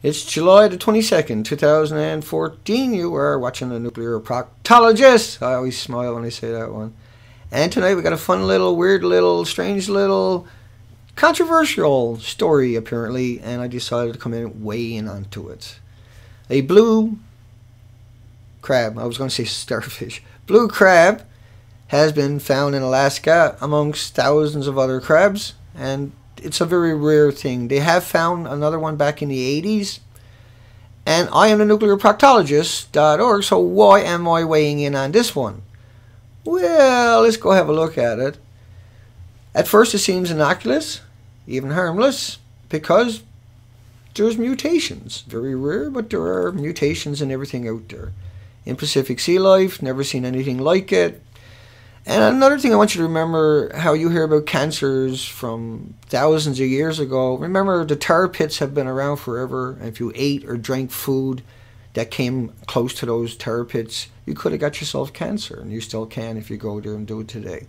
It's July the 22nd, 2014. You are watching the Nuclear Proctologist. I always smile when I say that one. And tonight we got a fun little, weird little, strange little, controversial story apparently, and I decided to come in and weigh in onto it. A blue crab, I was going to say starfish, blue crab has been found in Alaska amongst thousands of other crabs, and it's a very rare thing. They have found another one back in the 80s. And I am the nuclear proctologist.org, so why am I weighing in on this one? Well, let's go have a look at it. At first, it seems innocuous, even harmless, because there's mutations. Very rare, but there are mutations in everything out there. In Pacific sea life, never seen anything like it. And another thing I want you to remember how you hear about cancers from thousands of years ago. Remember, the tar pits have been around forever. And if you ate or drank food that came close to those tar pits, you could have got yourself cancer. And you still can if you go there and do it today.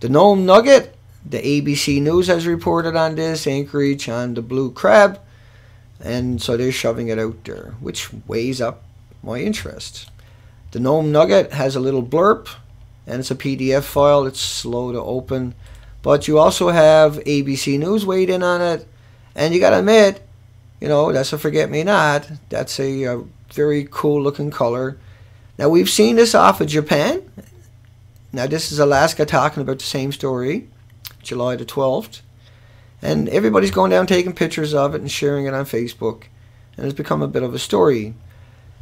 The Nome Nugget, the ABC News has reported on this, Anchorage on the blue crab. And so they're shoving it out there, which weighs up my interest. The Nome Nugget has a little blurb and it's a PDF file. It's slow to open. But you also have ABC News weighed in on it. And you got to admit, you know, that's a forget me not. That's a, a, very cool looking color. Now, we've seen this off of Japan. Now, this is Alaska talking about the same story, July the 12th. And everybody's going down taking pictures of it and sharing it on Facebook. And it's become a bit of a story.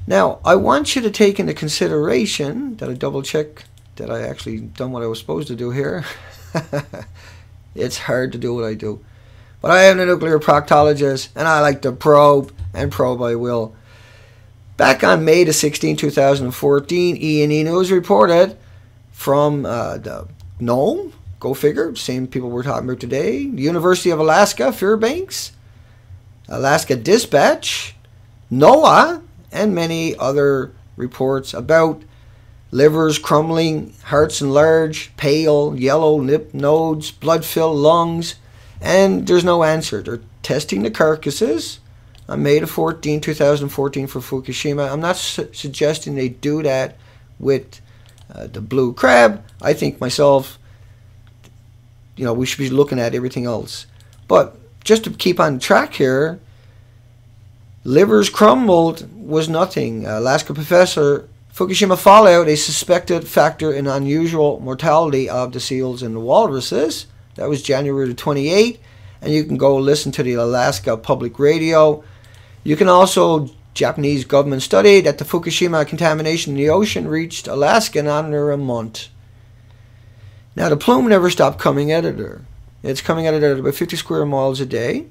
Now, I want you to take into consideration that I double check that I actually done what I was supposed to do here. it's hard to do what I do. But I am a nuclear proctologist and I like to probe and probe I will. Back on May the 16, 2014, ENENews reported from uh, the Nome, go figure, same people we're talking about today, University of Alaska, Fairbanks, Alaska Dispatch, NOAA, and many other reports about livers crumbling, hearts enlarged, pale, yellow lymph nodes, blood-filled lungs, and there's no answer. They're testing the carcasses on May the 14, 2014 for Fukushima. I'm not su suggesting they do that with uh, the blue crab. I think myself, you know, we should be looking at everything else. But just to keep on track here, livers crumbled was nothing. Uh, Alaska professor Fukushima fallout, a suspected factor in unusual mortality of the seals and the walruses. That was January 28, and you can go listen to the Alaska Public Radio. You can also Japanese government study that the Fukushima contamination in the ocean reached Alaska in under a month. Now the plume never stopped coming at it. It's coming at it at about 50 square miles a day,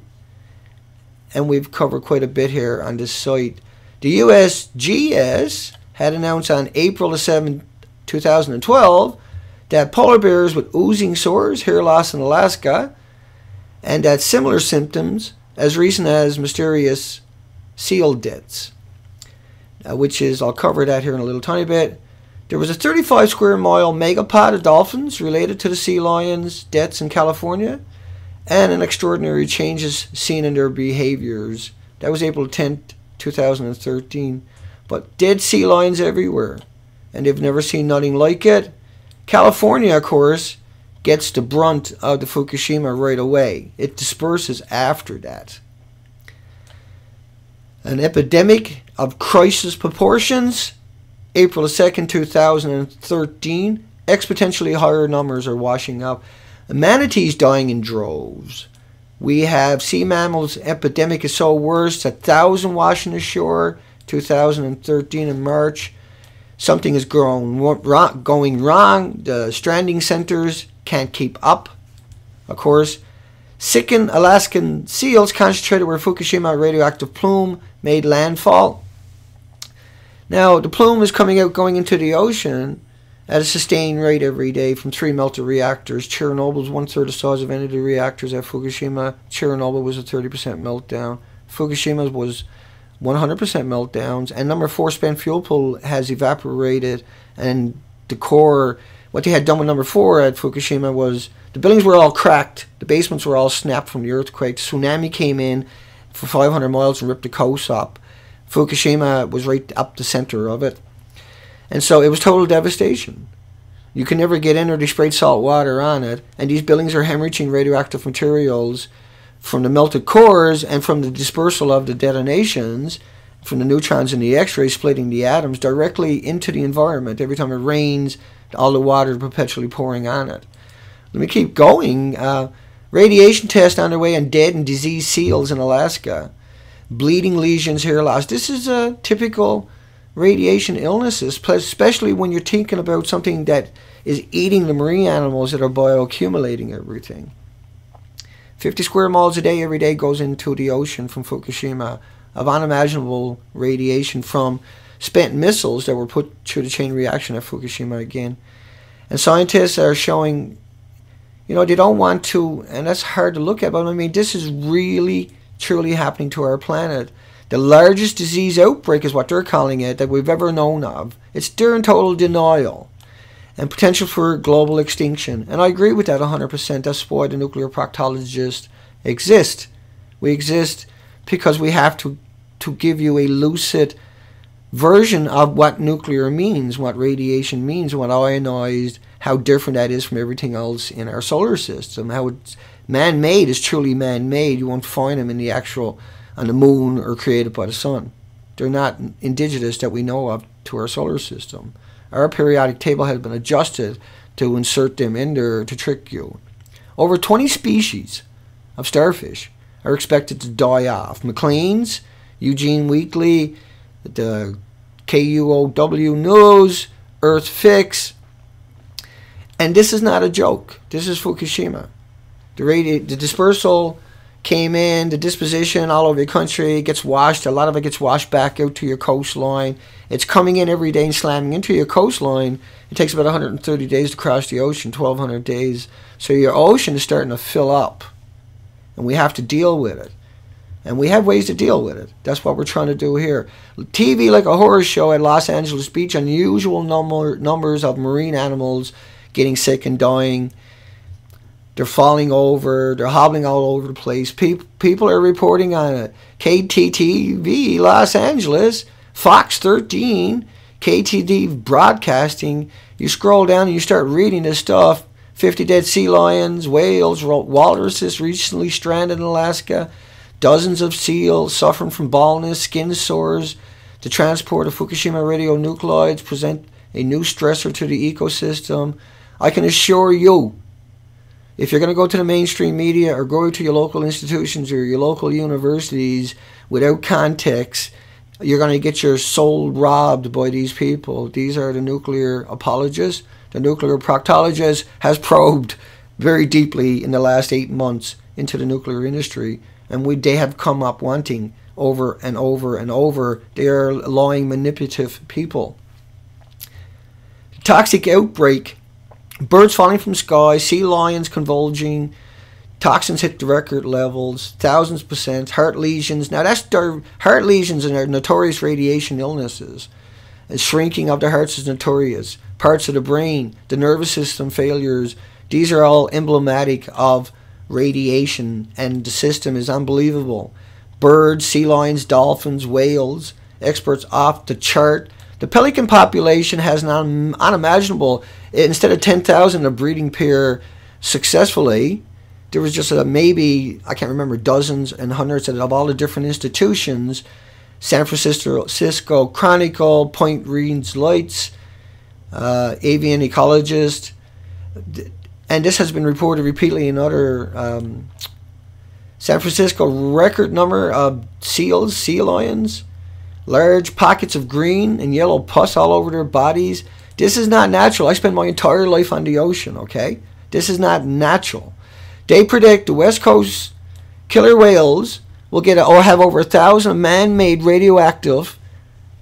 and we've covered quite a bit here on this site. The USGS had announced on April 7, 2012, that polar bears with oozing sores, hair loss in Alaska, and that similar symptoms as recent as mysterious seal deaths, uh, which is, I'll cover that here in a little tiny bit. There was a 35 square mile megapod of dolphins related to the sea lions' deaths in California, and an extraordinary changes seen in their behaviors. That was April 10, 2013. But dead sea lions everywhere. And they've never seen nothing like it. California, of course, gets the brunt of the Fukushima right away. It disperses after that. An epidemic of crisis proportions. April 2nd, 2013. Exponentially higher numbers are washing up. Manatees dying in droves. We have sea mammals epidemic is so worse, a thousand washing ashore. 2013 in March. Something is going wrong. The stranding centers can't keep up. Of course, sickened Alaskan seals concentrated where Fukushima radioactive plume made landfall. Now, the plume is coming out going into the ocean at a sustained rate every day from three melted reactors. Chernobyl is one third the size of any of the reactors at Fukushima. Chernobyl was a 30% meltdown. Fukushima was 100% meltdowns, and number four spent fuel pool has evaporated, and the core, what they had done with number four at Fukushima was the buildings were all cracked, the basements were all snapped from the earthquake, tsunami came in, for 500 miles and ripped the coast up. Fukushima was right up the center of it. And so it was total devastation. You can never get in or they sprayed salt water on it. And these buildings are hemorrhaging radioactive materials from the melted cores and from the dispersal of the detonations from the neutrons and the X-rays splitting the atoms directly into the environment. Every time it rains, all the water perpetually pouring on it. Let me keep going. Uh, radiation test underway on dead and diseased seals in Alaska. Bleeding lesions, hair loss. This is a typical radiation illnesses, especially when you're thinking about something that is eating the marine animals that are bioaccumulating everything. 50 square miles a day every day goes into the ocean from Fukushima of unimaginable radiation from spent missiles that were put through the chain reaction at Fukushima again. And scientists are showing, you know, they don't want to, and that's hard to look at, but I mean, this is really, truly happening to our planet. The largest disease outbreak is what they're calling it that we've ever known of. It's they're total denial and potential for global extinction. And I agree with that 100%. That's why the nuclear proctologists exist. We exist because we have to, to give you a lucid version of what nuclear means, what radiation means, what ionized, how different that is from everything else in our solar system, how it's man-made is truly man-made. You won't find them in the actual on the moon or created by the sun. They're not indigenous that we know of to our solar system. Our periodic table has been adjusted to insert them in there to trick you. Over 20 species of starfish are expected to die off. Maclean's, Eugene Weekly, the KUOW News, Earth Fix. And this is not a joke. This is Fukushima. The, radi- the dispersal came in, the disposition all over the country gets washed. A lot of it gets washed back out to your coastline. It's coming in every day and slamming into your coastline. It takes about 130 days to cross the ocean, 1,200 days. So your ocean is starting to fill up and we have to deal with it. And we have ways to deal with it. That's what we're trying to do here. TV like a horror show at Los Angeles Beach, unusual number, numbers of marine animals getting sick and dying. They're falling over, they're hobbling all over the place. People, people are reporting on it. KTTV Los Angeles, Fox 13, KTD Broadcasting. You scroll down and you start reading this stuff 50 dead sea lions, whales, walruses recently stranded in Alaska, dozens of seals suffering from baldness, skin sores. The transport of Fukushima radionuclides present a new stressor to the ecosystem. I can assure you, if you're going to go to the mainstream media or go to your local institutions or your local universities without context, you're going to get your soul robbed by these people. These are the nuclear apologists the nuclear proctologist has probed very deeply in the last eight months into the nuclear industry, and we, they have come up wanting over and over and over. They are lying, manipulative people. Toxic outbreak, birds falling from sky, sea lions convulsing, toxins hit the record levels, thousands percent, heart lesions. Now that's their heart lesions and their notorious radiation illnesses. And shrinking of the hearts is notorious parts of the brain, the nervous system failures. These are all emblematic of radiation, and the system is unbelievable. Birds, sea lions, dolphins, whales, experts off the chart. The pelican population has an unimaginable, instead of 10,000 a breeding pair successfully, there was just a maybe, I can't remember, dozens and hundreds of all the different institutions. San Francisco Chronicle, Point Reyes Lights, uh, avian ecologist, and this has been reported repeatedly in other um, San Francisco record number of seals, sea lions, large pockets of green and yellow pus all over their bodies. This is not natural. I spent my entire life on the ocean, okay? This is not natural. They predict the West Coast killer whales will get or have over a thousand man-made radioactive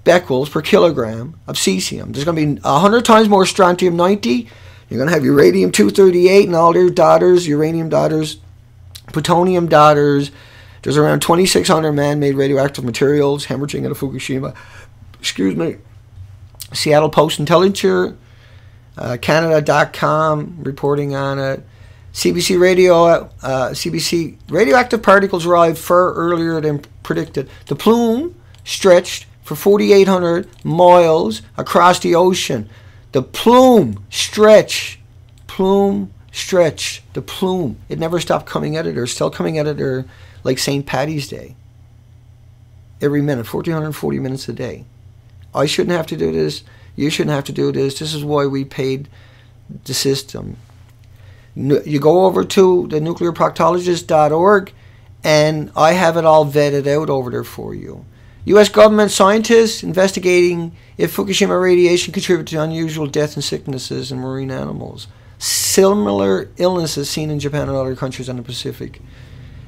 becquerels per kilogram of cesium. There's going to be 100 times more strontium 90. You're going to have uranium 238 and all their daughters, uranium daughters, plutonium daughters. There's around 2,600 man-made radioactive materials hemorrhaging at a Fukushima. Excuse me. Seattle Post Intelligencer, uh, Canada.com reporting on it. CBC radio, uh, CBC radioactive particles arrived far earlier than predicted. The plume stretched for 4,800 miles across the ocean. The plume stretch, plume stretch, the plume. It never stopped coming at it, or still coming at it, or like St. Patty's Day. Every minute, 1,440 minutes a day. I shouldn't have to do this. You shouldn't have to do this. This is why we paid the system. You go over to the nuclearproctologist.org and I have it all vetted out over there for you. U.S. government scientists investigating if Fukushima radiation contributed to unusual death and sicknesses in marine animals. Similar illnesses seen in Japan and other countries in the Pacific.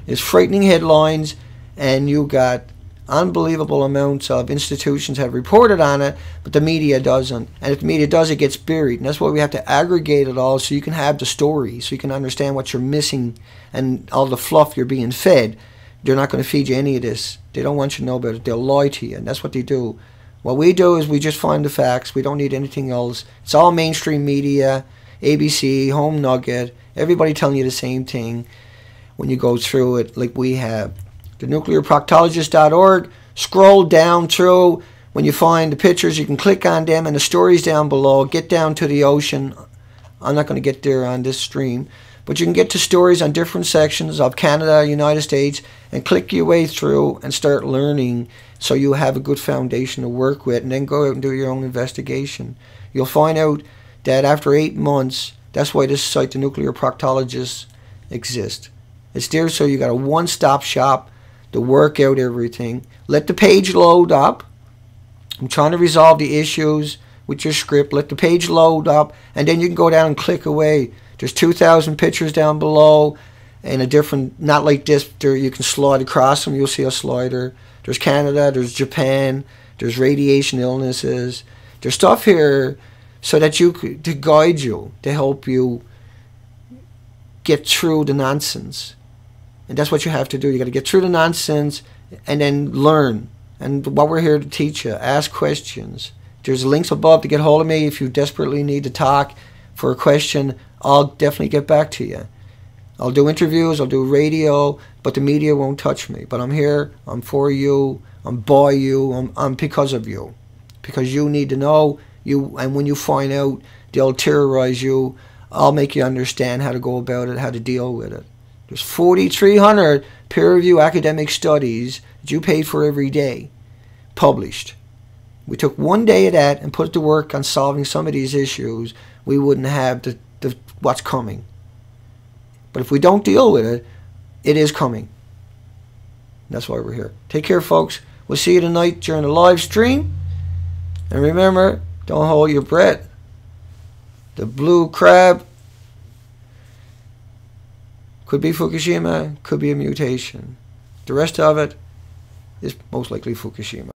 It's frightening headlines, and you got unbelievable amounts of institutions have reported on it, but the media doesn't. And if the media does, it gets buried. And that's why we have to aggregate it all so you can have the story, so you can understand what you're missing and all the fluff you're being fed. They're not going to feed you any of this. They don't want you to know about it. They'll lie to you, and that's what they do. What we do is we just find the facts. We don't need anything else. It's all mainstream media, ABC, Home Nugget, everybody telling you the same thing when you go through it like we have thenuclearproctologist.org. Scroll down through. When you find the pictures, you can click on them and the stories down below. Get down to the ocean. I'm not going to get there on this stream. But you can get to stories on different sections of Canada, United States, and click your way through and start learning so you have a good foundation to work with and then go out and do your own investigation. You'll find out that after eight months, that's why this site, the Nuclear Proctologist, exists. It's there so you got a one-stop shop to work out everything. Let the page load up. I'm trying to resolve the issues with your script. Let the page load up, and then you can go down and click away. There's 2,000 pictures down below, and a different, not like this, there you can slide across them. You'll see a slider. There's Canada, there's Japan, there's radiation illnesses. There's stuff here so that you could, to guide you, to help you get through the nonsense. And that's what you have to do. You got to get through the nonsense and then learn. And what we're here to teach you, ask questions. There's links above to get hold of me if you desperately need to talk for a question. I'll definitely get back to you. I'll do interviews, I'll do radio, but the media won't touch me. But I'm here, I'm for you, I'm by you, I'm, I'm because of you. Because you need to know, you, and when you find out, they'll terrorize you. I'll make you understand how to go about it, how to deal with it. There's 4,300 peer-reviewed academic studies that you paid for every day published. We took one day of that and put it to work on solving some of these issues. We wouldn't have the, the, what's coming. But if we don't deal with it, it is coming. That's why we're here. Take care, folks. We'll see you tonight during the live stream. And remember, don't hold your breath. The blue crab could be Fukushima, could be a mutation. The rest of it is most likely Fukushima.